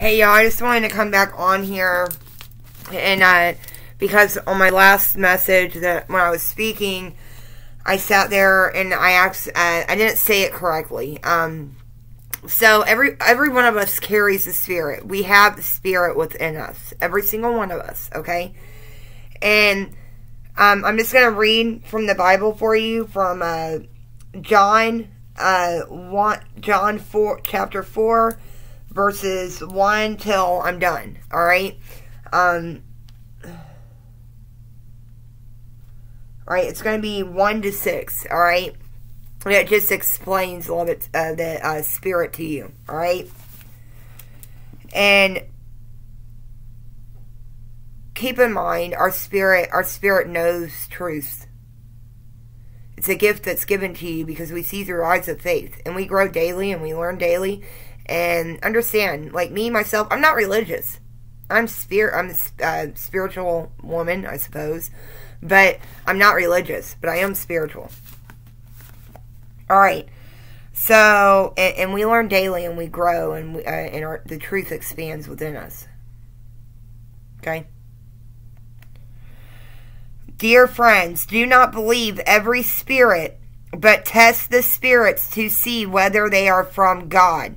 Hey y'all, I just wanted to come back on here and uh because on my last message that when I was speaking, I sat there and I asked, uh, I didn't say it correctly. Um, so every every one of us carries the spirit. We have the spirit within us. Every single one of us. Okay, and um, I'm just gonna read from the Bible for you from uh, John uh, one John four chapter four verses one till I'm done. All right. Um, all right, it's going to be 1 to 6, all right? And it just explains a little bit uh, the uh, spirit to you, all right? And keep in mind, our spirit, our spirit knows truth. It's a gift that's given to you because we see through eyes of faith, and we grow daily and we learn daily. And understand, like me myself, I'm not religious. I'm spirit. I'm a uh, spiritual woman, I suppose. But I'm not religious, but I am spiritual. All right. So, and, and we learn daily and we grow and, we, uh, and our, the truth expands within us. Okay? Dear friends, do not believe every spirit, but test the spirits to see whether they are from God.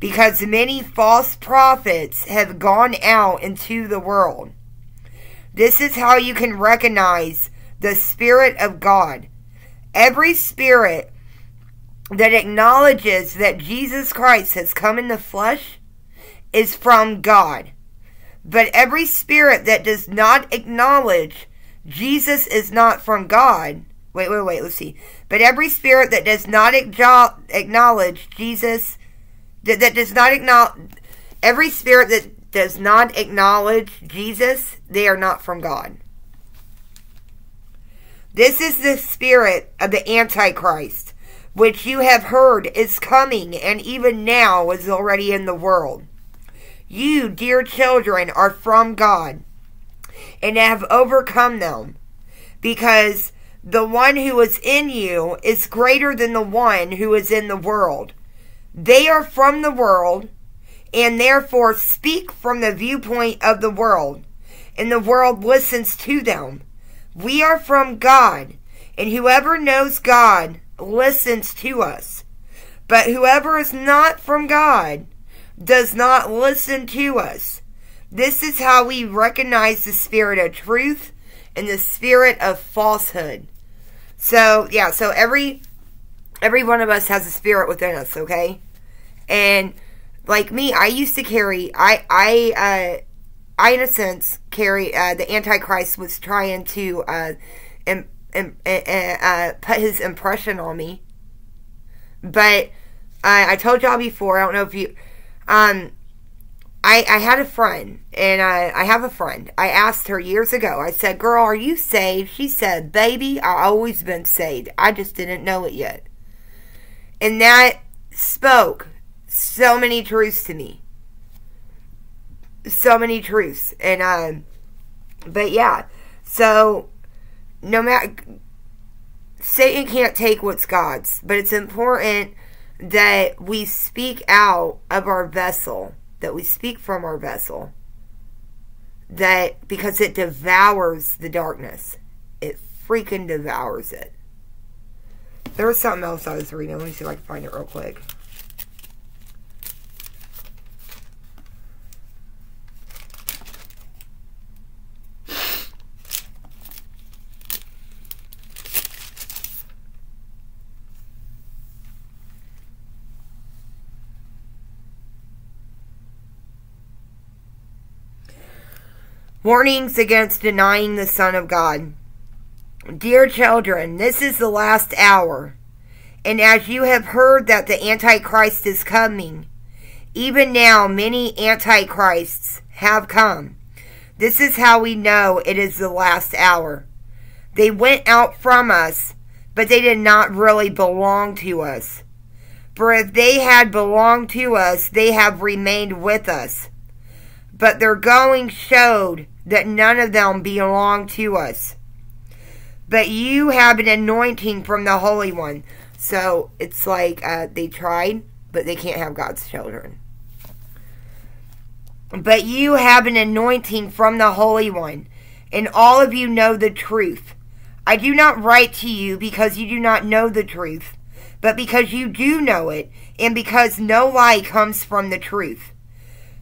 Because many false prophets have gone out into the world. This is how you can recognize the Spirit of God. Every spirit that acknowledges that Jesus Christ has come in the flesh is from God. But every spirit that does not acknowledge Jesus is not from God. Wait, wait, wait, let's see. But every spirit that does not acknowledge Jesus, that, that does not acknowledge, every spirit that does not acknowledge Jesus, they are not from God. This is the spirit of the Antichrist, which you have heard is coming and even now is already in the world. You, dear children, are from God and have overcome them, because the one who is in you is greater than the one who is in the world. They are from the world and therefore speak from the viewpoint of the world, and the world listens to them. We are from God, and whoever knows God listens to us. But whoever is not from God does not listen to us. This is how we recognize the spirit of truth and the spirit of falsehood. So, yeah, so every every one of us has a spirit within us, okay? And like me, I used to carry, I, I, uh, I in a sense carry, uh, the Antichrist was trying to, uh, im, im, uh, uh, put his impression on me. But, I told y'all before, I don't know if you, um, I, I had a friend, and I, I have a friend. I asked her years ago, I said, Girl, are you saved? She said, Baby, I always been saved. I just didn't know it yet. And that spoke so many truths to me. So many truths. And, um, but yeah. So, no matter, Satan can't take what's God's, but it's important that we speak out of our vessel, that we speak from our vessel, that because it devours the darkness. It freaking devours it. There was something else I was reading. Let me see if I can find it real quick. Warnings against denying the Son of God. Dear children, this is the last hour. And as you have heard that the Antichrist is coming, even now many Antichrists have come. This is how we know it is the last hour. They went out from us, but they did not really belong to us. For if they had belonged to us, they have remained with us. But their going showed that none of them belong to us. But you have an anointing from the Holy One. So it's like uh, they tried, but they can't have God's children. But you have an anointing from the Holy One, and all of you know the truth. I do not write to you because you do not know the truth, but because you do know it, and because no lie comes from the truth.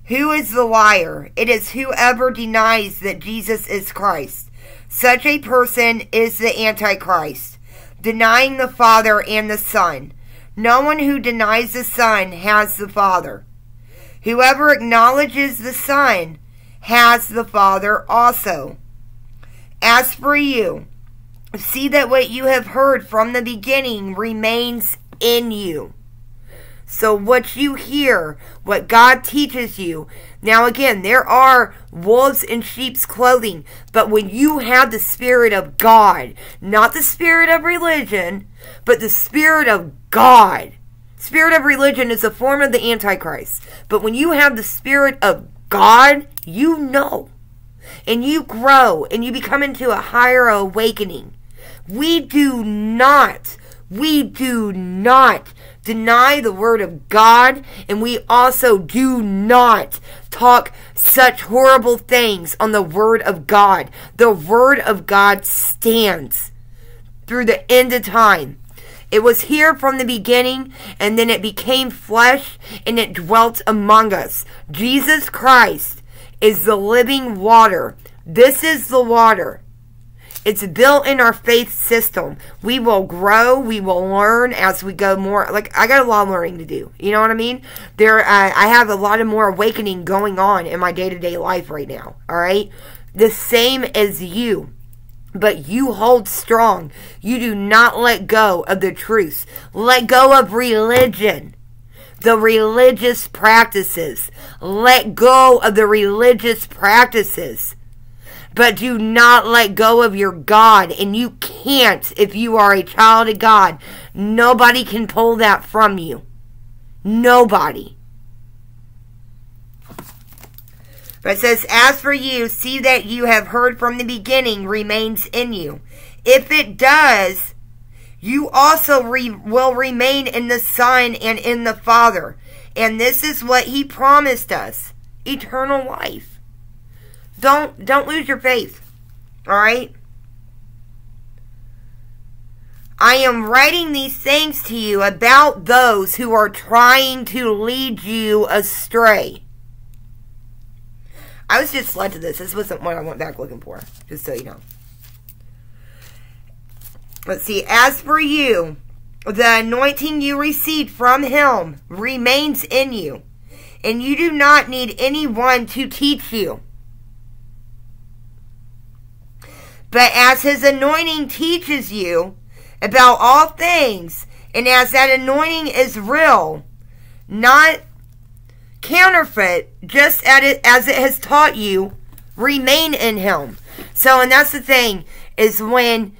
Who is the liar? It is whoever denies that Jesus is Christ. Such a person is the Antichrist, denying the Father and the Son. No one who denies the Son has the Father. Whoever acknowledges the Son has the Father also. As for you, see that what you have heard from the beginning remains in you. So, what you hear, what God teaches you. Now, again, there are wolves in sheep's clothing, but when you have the Spirit of God, not the Spirit of religion, but the Spirit of God, Spirit of religion is a form of the Antichrist. But when you have the Spirit of God, you know. And you grow and you become into a higher awakening. We do not, we do not deny the word of God, and we also do not talk such horrible things on the word of God. The word of God stands through the end of time. It was here from the beginning, and then it became flesh, and it dwelt among us. Jesus Christ is the living water. This is the water. It's built in our faith system. We will grow. We will learn as we go more. Like I got a lot of learning to do. You know what I mean? There, uh, I have a lot of more awakening going on in my day to day life right now. All right, the same as you but you hold strong. You do not let go of the truth. Let go of religion, the religious practices. Let go of the religious practices. But do not let go of your God. And you can't if you are a child of God. Nobody can pull that from you. Nobody. But it says, As for you, see that you have heard from the beginning remains in you. If it does, you also re will remain in the Son and in the Father. And this is what he promised us eternal life. Don't don't lose your faith. All right? I am writing these things to you about those who are trying to lead you astray. I was just led to this. This wasn't what I went back looking for, just so you know. Let's see. As for you, the anointing you received from him remains in you, and you do not need anyone to teach you. But as his anointing teaches you about all things, and as that anointing is real, not counterfeit, just as it has taught you, remain in him. So, and that's the thing, is when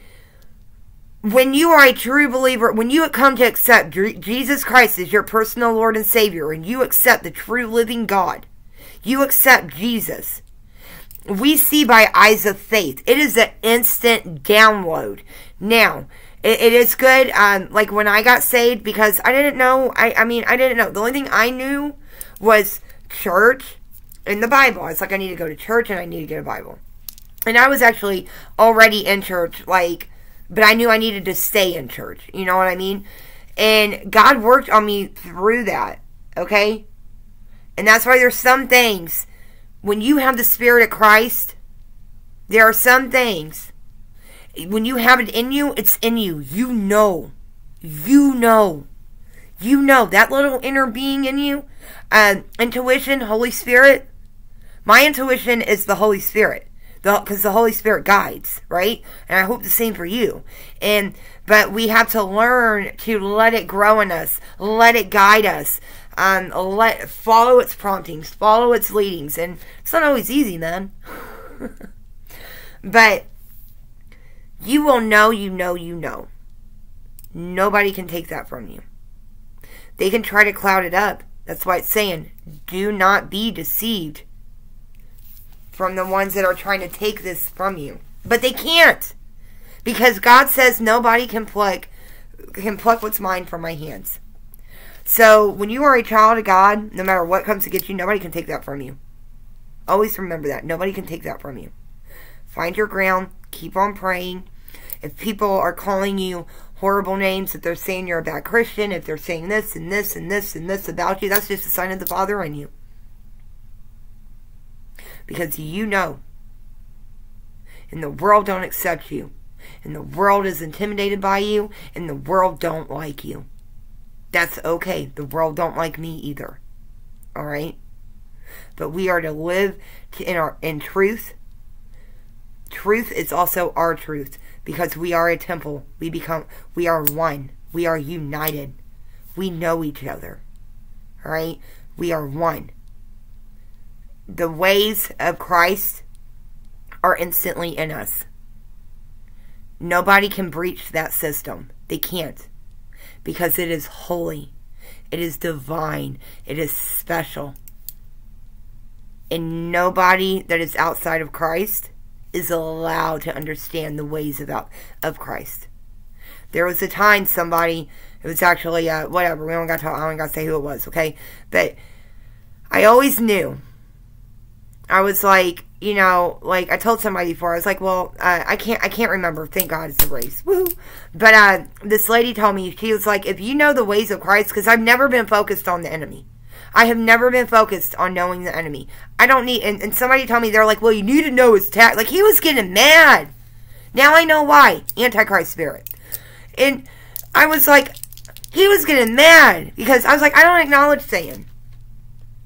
when you are a true believer, when you come to accept Jesus Christ as your personal Lord and Savior, and you accept the true living God, you accept Jesus. We see by eyes of faith. It is an instant download. Now, it, it is good. Um, like when I got saved, because I didn't know. I, I mean, I didn't know. The only thing I knew was church and the Bible. It's like I need to go to church and I need to get a Bible. And I was actually already in church, like, but I knew I needed to stay in church. You know what I mean? And God worked on me through that, okay? And that's why there's some things, when you have the Spirit of Christ, there are some things, when you have it in you, it's in you. You know. You know. You know that little inner being in you, uh, intuition, Holy Spirit. My intuition is the Holy Spirit, because the, the Holy Spirit guides, right? And I hope the same for you. And but we have to learn to let it grow in us, let it guide us, um, let follow its promptings, follow its leadings, and it's not always easy, man. but you will know, you know, you know. Nobody can take that from you. They can try to cloud it up. That's why it's saying, do not be deceived from the ones that are trying to take this from you. But they can't. Because God says nobody can pluck can pluck what's mine from my hands. So when you are a child of God, no matter what comes to get you, nobody can take that from you. Always remember that. Nobody can take that from you. Find your ground. Keep on praying. If people are calling you horrible names, if they're saying you're a bad Christian, if they're saying this and this and this and this about you, that's just a sign of the Father on you. Because you know. And the world don't accept you. And the world is intimidated by you. And the world don't like you. That's okay. The world don't like me either. Alright? But we are to live in our in truth. Truth is also our truth because we are a temple. We become we are one. We are united. We know each other. All right? We are one. The ways of Christ are instantly in us. Nobody can breach that system. They can't. Because it is holy. It is divine. It is special. And nobody that is outside of Christ is allowed to understand the ways of, of Christ. There was a time somebody, it was actually, uh, whatever, we don't got to, I don't got to say who it was, okay? But I always knew. I was like, you know, like I told somebody before, I was like, well, uh, I can't, I can't remember. Thank God it's a race. Woo! But uh, this lady told me she was like, if you know the ways of Christ, because I've never been focused on the enemy. I have never been focused on knowing the enemy. I don't need, and, and somebody told me, they're like, well, you need to know his tact. Like, he was getting mad. Now I know why. Antichrist spirit. And I was like, he was getting mad because I was like, I don't acknowledge Satan.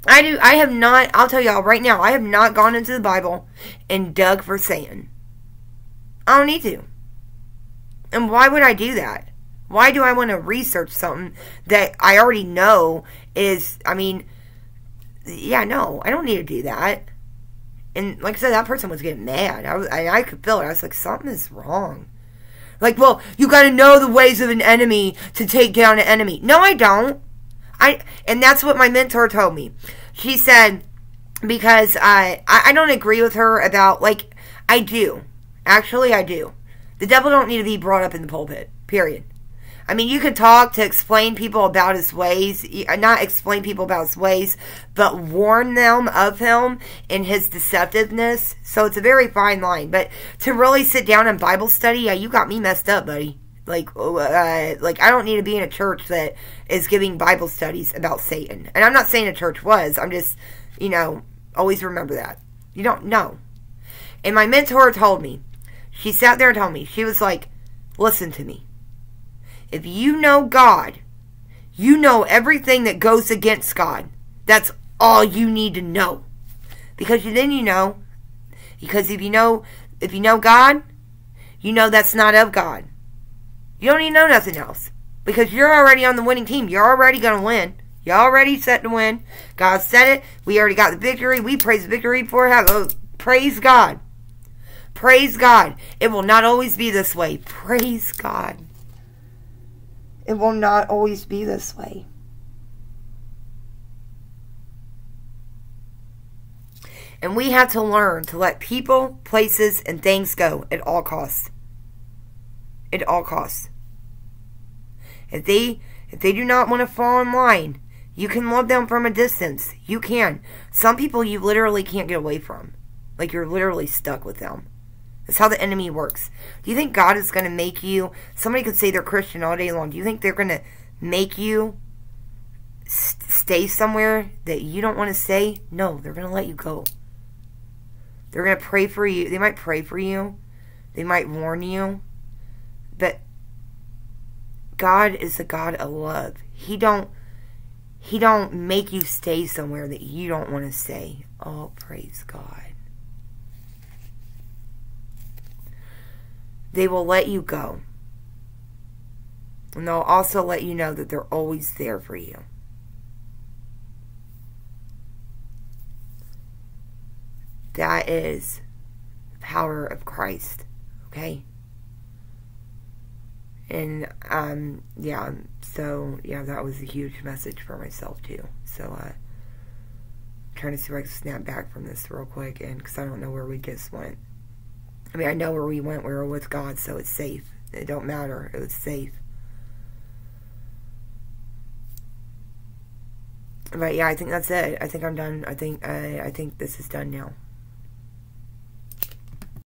I do. I have not. I'll tell y'all right now. I have not gone into the Bible and dug for Satan. I don't need to. And why would I do that? Why do I want to research something that I already know is, I mean, yeah, no, I don't need to do that. And like I said, that person was getting mad. I, was, I, I could feel it. I was like, something is wrong. Like, well, you got to know the ways of an enemy to take down an enemy. No, I don't. I and that's what my mentor told me. She said because I I don't agree with her about like I do. Actually, I do. The devil don't need to be brought up in the pulpit. Period. I mean, you can talk to explain people about his ways, uh, not explain people about his ways, but warn them of him and his deceptiveness. So it's a very fine line. But to really sit down and Bible study, yeah, you got me messed up, buddy. Like, uh, like I don't need to be in a church that is giving Bible studies about Satan. And I'm not saying a church was. I'm just, you know, always remember that. You don't know. And my mentor told me, she sat there and told me, she was like, listen to me. If you know God, you know everything that goes against God. That's all you need to know. Because then you know. Because if you know if you know God, you know that's not of God. You don't need to know nothing else. Because you're already on the winning team. You're already gonna win. You're already set to win. God said it. We already got the victory. We praise victory for it. Praise God. Praise God. It will not always be this way. Praise God. It will not always be this way. And we have to learn to let people, places, and things go at all costs. At all costs. If they if they do not want to fall in line, you can love them from a distance. You can. Some people you literally can't get away from. Like you're literally stuck with them. That's how the enemy works. Do you think God is going to make you? Somebody could say they're Christian all day long. Do you think they're going to make you st stay somewhere that you don't want to stay? No, they're going to let you go. They're going to pray for you. They might pray for you. They might warn you. But God is a God of love. He don't he don't make you stay somewhere that you don't want to stay. Oh, praise God. they will let you go. And they'll also let you know that they're always there for you. That is the power of Christ. Okay? And, um, yeah, so, yeah, that was a huge message for myself, too. So, uh, trying to see if I can snap back from this real quick, and because I don't know where we just went. I mean, I know where we went. We were with God, so it's safe. It don't matter. It was safe. But But yeah, I think that's it. I think I'm done. I think I I think this is done now.